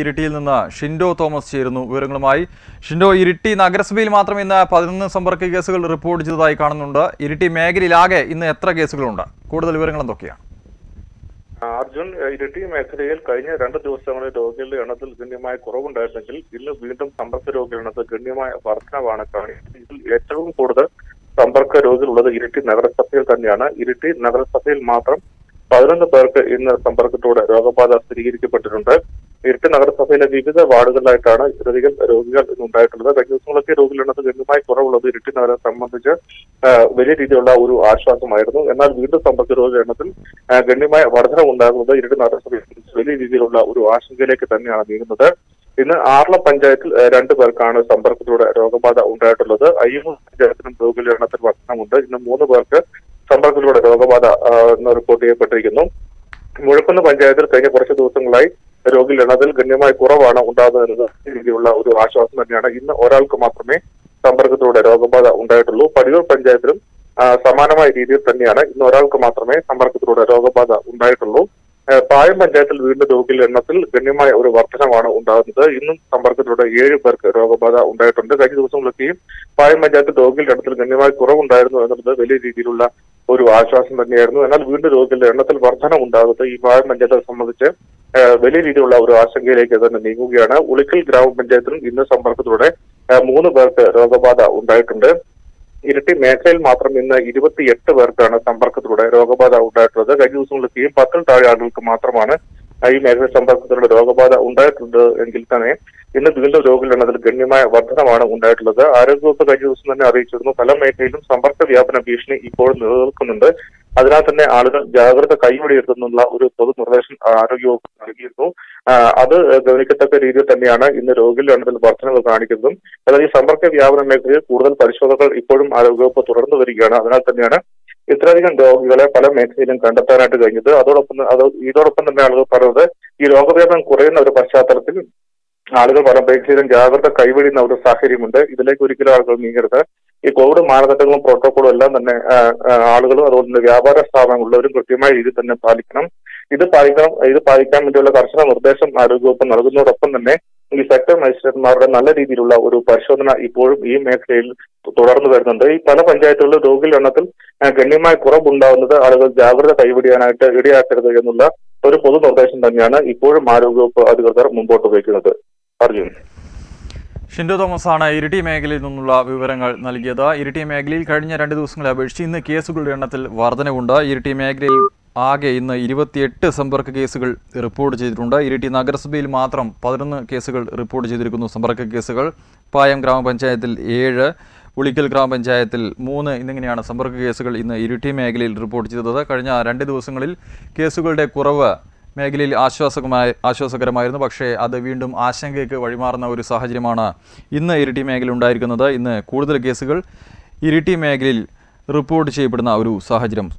ഇരിട്ടിയിൽ നിന്ന് ഷിൻഡോ തോമസ് ചേരുന്നു വിവരങ്ങളുമായി. ഷിൻഡോ ഇരിട്ടി നഗരസഭയിൽ മാത്രം ഇന്ന് പതിനൊന്ന് സമ്പർക്ക കേസുകൾ റിപ്പോർട്ട് ചെയ്തതായി കാണുന്നുണ്ട്. ഇരിട്ടി മേഖലയിലാകെ ഇന്ന് എത്ര കേസുകളുണ്ട്? കൂടുതൽ വിവരങ്ങൾ എന്തൊക്കെയാണ്? അർജുൻ ഇരിട്ടി മേഖലയിൽ കഴിഞ്ഞ രണ്ട് ദിവസങ്ങളിൽ രോഗികളുടെ എണ്ണത്തിൽ ഗണ്യമായ കുറവുണ്ടായിരുന്നെങ്കിൽ ഇന്ന് വീണ്ടും സമ്പർക്ക രോഗികളുടെ എണ്ണത്തിൽ ഗണ്യമായ വർധനവാണ് കാണിക്കുന്നത് ഇതിൽ ഏറ്റവും കൂടുതൽ സമ്പർക്ക രോഗികളുള്ളത് ഇരിട്ടി നഗരസഭയിൽ തന്നെയാണ്. ഇരിട്ടി നഗരസഭയിൽ മാത്രം പതിനൊന്ന് പേർക്ക് ഇന്ന് സമ്പർക്കത്തോടെ രോഗബാധ സ്ഥിരീകരിക്കപ്പെട്ടിട്ടുണ്ട്. ഇരിട്ടി നഗരസഭയിലെ വിവിധ വാർഡുകളിലായിട്ടാണ് ഇത്രയധികം രോഗികൾ ഇന്നുണ്ടായിട്ടുള്ളത് കഴിഞ്ഞ ദിവസങ്ങളൊക്കെ എണ്ണത്തിൽ ഗണ്യമായി കുറവുള്ളത് ഇരിട്ടി നഗരം സംബന്ധിച്ച് വലിയ രീതിയിലുള്ള ഒരു ആശ്വാസമായിരുന്നു. എന്നാൽ വീണ്ടും സമ്പർക്ക രോഗ എണ്ണത്തിൽ ഗണ്യമായ വർധന ഉണ്ടാകുന്നത് ഇരട്ടി നഗരസഭയിൽ വലിയ രീതിയിലുള്ള ഒരു ആശങ്കയിലേക്ക് തന്നെയാണ് നീങ്ങുന്നത്. ഇന്ന് ആർല പഞ്ചായത്തിൽ രണ്ടു പേർക്കാണ് സമ്പർക്കത്തിലൂടെ രോഗബാധ ഉണ്ടായിട്ടുള്ളത്. അയ്യൂർ പഞ്ചായത്തിനും രോഗികളുടെ എണ്ണത്തിൽ വർധനമുണ്ട് ഇന്ന് മൂന്ന് പേർക്ക് സമ്പർക്കത്തിലൂടെ രോഗബാധ റിപ്പോർട്ട് ചെയ്യപ്പെട്ടിരിക്കുന്നു. മുഴക്കുന്ന് പഞ്ചായത്തിൽ കഴിഞ്ഞ കുറച്ച് ദിവസങ്ങളായി എണ്ണത്തിൽ ഗണ്യമായ കുറവാണ് ഉണ്ടാകുന്നത് രീതിയിലുള്ള ഒരു ആശ്വാസം തന്നെയാണ്. ഇന്ന് ഒരാൾക്ക് മാത്രമേ സമ്പർക്കത്തിലൂടെ രോഗബാധ ഉണ്ടായിട്ടുള്ളൂ. പടിയൂർ പഞ്ചായത്തിലും സമാനമായ രീതിയിൽ തന്നെയാണ് ഇന്ന് ഒരാൾക്ക് മാത്രമേ സമ്പർക്കത്തിലൂടെ രോഗബാധ ഉണ്ടായിട്ടുള്ളൂ. പായം പഞ്ചായത്തിൽ വീണ്ടും രോഗികളുടെ എണ്ണത്തിൽ ഗണ്യമായ ഒരു വർധനമാണ് ഉണ്ടാകുന്നത്. ഇന്നും സമ്പർക്കത്തിലൂടെ ഏഴ് പേർക്ക് രോഗബാധ ഉണ്ടായിട്ടുണ്ട്. കഴിഞ്ഞ ദിവസങ്ങളൊക്കെയും പായം പഞ്ചായത്തിൽ രോഗികളുടെ എണ്ണത്തിൽ ഗണ്യമായ കുറവുണ്ടായിരുന്നു എന്നുള്ളത് വലിയ രീതിയിലുള്ള ഒരു ആശ്വാസം തന്നെയായിരുന്നു. എന്നാൽ വീണ്ടും രോഗികളുടെ എണ്ണത്തിൽ വർധന ഉണ്ടാകുന്നത് ഈ പായം പഞ്ചായത്തെ സംബന്ധിച്ച് വലിയ രീതിയിലുള്ള ഒരു ആശങ്കയിലേക്ക് തന്നെ നീങ്ങുകയാണ്. ഉളിക്കൽ ഗ്രാമപഞ്ചായത്തിലും ഇന്ന് സമ്പർക്കത്തിലൂടെ മൂന്ന് പേർക്ക് രോഗബാധ ഉണ്ടായിട്ടുണ്ട്. ഇരട്ടി മേഖലയിൽ മാത്രം ഇന്ന് ഇരുപത്തിയെട്ട് പേർക്കാണ് സമ്പർക്കത്തിലൂടെ രോഗബാധ ഉണ്ടായിട്ടുള്ളത്. കഴിഞ്ഞ ദിവസങ്ങളിലെത്തിയും പത്തിൽ താഴെ ആളുകൾക്ക് മാത്രമാണ് ഈ മേഖല സമ്പർക്കത്തിലൂടെ രോഗബാധ ഉണ്ടായിട്ടുണ്ട് എങ്കിൽ തന്നെ ഇന്ന് വീണ്ടും രോഗികളുടെ ഗണ്യമായ വർധനമാണ് ഉണ്ടായിട്ടുള്ളത്. ആരോഗ്യവകുപ്പ് കഴിഞ്ഞ ദിവസം തന്നെ അറിയിച്ചിരുന്നു പല മേഖലയിലും സമ്പർക്ക വ്യാപന ഭീഷണി ഇപ്പോഴും നിലനിൽക്കുന്നുണ്ട്. അതിനാൽ തന്നെ ആളുകൾ ജാഗ്രത കൈവടിയെടുത്തുന്നുള്ള ഒരു പൊതു നിർദ്ദേശം ആരോഗ്യവകുപ്പ് നൽകിയിരുന്നു. അത് ഗവനിക്കത്തക്ക രീതിയിൽ തന്നെയാണ് ഇന്ന് രോഗികളുടെ എണ്ണത്തിൽ വർധനവ് കാണിക്കുന്നതും. അതായത് ഈ സമ്പർക്ക വ്യാപന മേഖലയിൽ കൂടുതൽ പരിശോധനകൾ ഇപ്പോഴും ആരോഗ്യവകുപ്പ് തുടർന്നു വരികയാണ്. അതിനാൽ തന്നെയാണ് ഇത്രയധികം രോഗികളെ പല മേഖലയിലും കണ്ടെത്താനായിട്ട് കഴിഞ്ഞത്. അതോടൊപ്പം അത് ഇതോടൊപ്പം തന്നെ ആളുകൾ പറയുന്നത് ഈ രോഗവ്യാപനം കുറയുന്ന ഒരു പശ്ചാത്തലത്തിൽ ആളുകൾ പല മേഖലയിലും ജാഗ്രത കൈവഴിയുന്ന ഒരു സാഹചര്യമുണ്ട്. ഇതിലേക്ക് ഒരിക്കലും ആളുകൾ നീങ്ങരുത്. ഈ കോവിഡ് മാനദണ്ഡങ്ങളും പ്രോട്ടോക്കോളും എല്ലാം തന്നെ ആളുകളും അതുപോലെ തന്നെ വ്യാപാര സ്ഥാപനങ്ങളുള്ളവരും കൃത്യമായ രീതിയിൽ തന്നെ പാലിക്കണം. ഇത് പാലിക്കണം ഇത് പാലിക്കാൻ വേണ്ടിയുള്ള കർശന നിർദ്ദേശം ആരോഗ്യവകുപ്പ് നൽകുന്നതോടൊപ്പം തന്നെ ഈ സെക്ടർ മജിസ്ട്രേറ്റുമാരുടെ നല്ല രീതിയിലുള്ള ഒരു പരിശോധന ഇപ്പോഴും ഈ മേഖലയിൽ തുടർന്നു വരുന്നുണ്ട്. ഈ പല പഞ്ചായത്തുകളിലും രോഗികളുടെ എണ്ണത്തിൽ ഗണ്യമായ കുറവുണ്ടാവുന്നത് ആളുകൾ ജാഗ്രത കൈവിടിയാനായിട്ട് ഇടയാക്കരുത് എന്നുള്ള ഒരു പൊതു നിർദ്ദേശം തന്നെയാണ് ഇപ്പോഴും ആരോഗ്യവകുപ്പ് അധികൃതർ മുമ്പോട്ട് വയ്ക്കുന്നത്. അർജുൻ. ഷിൻഡോ തോമസ് ആണ് ഇരിട്ടി മേഖലയിൽ നിന്നുള്ള വിവരങ്ങൾ നൽകിയത്. ഇരിട്ടി മേഖലയിൽ കഴിഞ്ഞ രണ്ട് ദിവസങ്ങളെ അപേക്ഷിച്ച് ഇന്ന് കേസുകളുടെ എണ്ണത്തിൽ വർധനവുണ്ട്. ഇരിട്ടി മേഖലയിൽ ആകെ ഇന്ന് ഇരുപത്തിയെട്ട് സമ്പർക്ക കേസുകൾ റിപ്പോർട്ട് ചെയ്തിട്ടുണ്ട്. ഇരിട്ടി നഗരസഭയിൽ മാത്രം പതിനൊന്ന് കേസുകൾ റിപ്പോർട്ട് ചെയ്തിരിക്കുന്നു സമ്പർക്ക കേസുകൾ. പായം ഗ്രാമപഞ്ചായത്തിൽ ഏഴ് ഉളിക്കൽ ഗ്രാമപഞ്ചായത്തിൽ മൂന്ന് എന്നിങ്ങനെയാണ് സമ്പർക്ക കേസുകൾ ഇന്ന് ഇരിട്ടി മേഖലയിൽ റിപ്പോർട്ട് ചെയ്തത്. കഴിഞ്ഞ രണ്ട് ദിവസങ്ങളിൽ കേസുകളുടെ കുറവ് മേഖലയിൽ ആശ്വാസകമായ ആശ്വാസകരമായിരുന്നു. പക്ഷേ അത് വീണ്ടും ആശങ്കയ്ക്ക് വഴിമാറുന്ന ഒരു സാഹചര്യമാണ് ഇന്ന് ഇരിട്ടി മേഖല ഉണ്ടായിരിക്കുന്നത്. ഇന്ന് കൂടുതൽ കേസുകൾ ഇരിട്ടി മേഖലയിൽ റിപ്പോർട്ട് ചെയ്യപ്പെടുന്ന ഒരു സാഹചര്യം.